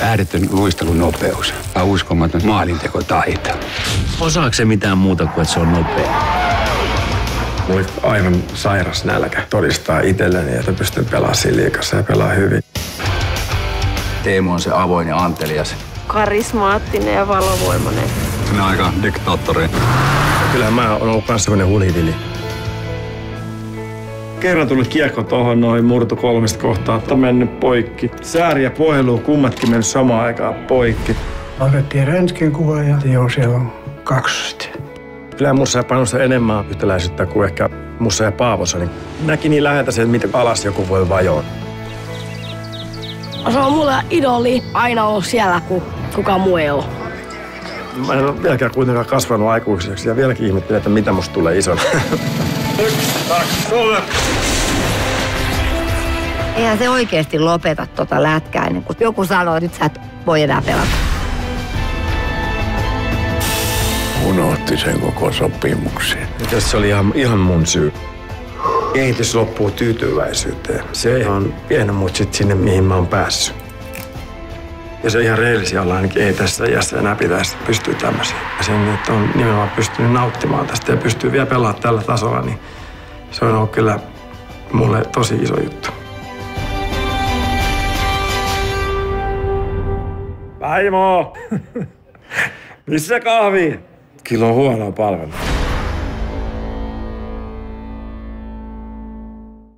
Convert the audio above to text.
Ääretön luistelunopeus ja uskomaton maalintekotaito. Osaako se mitään muuta kuin, että se on nopea? Mulla oli aivan sairas nälkä todistaa itselleni, että pystyn pelaamaan liikassa ja pelaa hyvin. Teemu on se avoin ja antelias. Karismaattinen ja valovoimainen. Sinä aika diktaattori. Kyllähän mä oon ollut myös semmoinen hulivili. Kerran tuli kiekko tohon noin murtu kolmesta kohtaa, että on mennyt poikki. Sääri ja puhelu kummatkin mennyt samaan aikaan poikki. Otettiin röntgenkuva ja joo, siellä on kaksi. Kyllä mussa ja Panossa enemmän yhtäläisyyttä kuin ehkä mussa ja Paavossa. Niin näki niin läheltä sen, miten alas joku voi vajoa. Se on mulle idoli aina ollut siellä, kun kukaan muu ei ole. Mä en ole vieläkään kuitenkaan kasvanut aikuiseksi ja vieläkin ihmettelen, että mitä musta tulee isona. Yksi, kaksi, kolme. Eihän se oikeasti lopeta tota lätkää ennen kuin joku sanoo, että nyt sä et voi enää pelata. Unohti sen koko sopimuksen. Ja se oli ihan, ihan mun syy. Kehitys loppuu tyytyväisyyteen. Se on vienyt mut sit sinne, mihin mä oon päässyt. Ja se ihan reellisiä olla ainakin, ei tässä iässä enää pitäisi pystyä tämmöisiin. Ja sen, että on nimenomaan pystynyt nauttimaan tästä ja pystyy vielä pelaamaan tällä tasolla, niin se on ollut kyllä mulle tosi iso juttu. Vaimo! Missä kahvi? On huonoa palvelua.